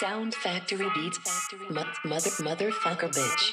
Sound Factory Beatz. Mother, mother motherfucker, bitch.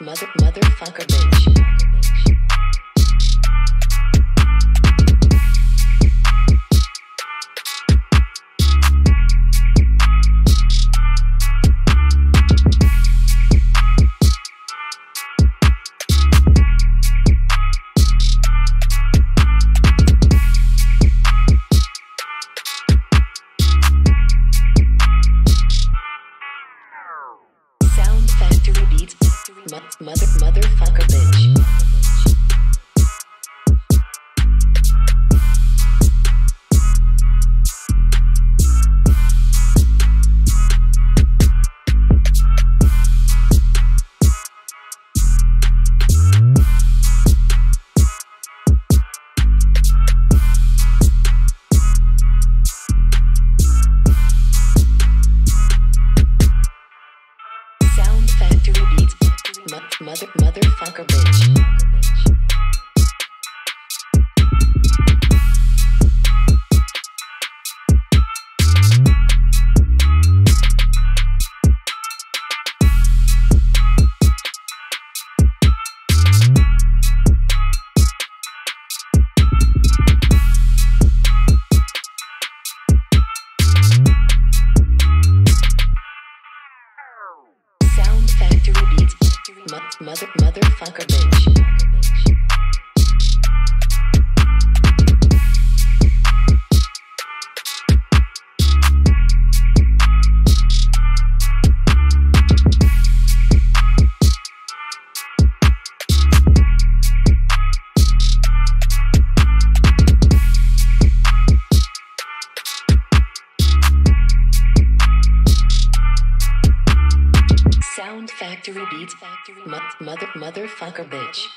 mother, motherfucker, bitch. Mother, motherfucker, bitch. Factory Beatz. Mo- mother, motherfucker, bitch. Mother, motherfucker, bitch. Factory Beatz. Mo- mother, motherfucker, bitch.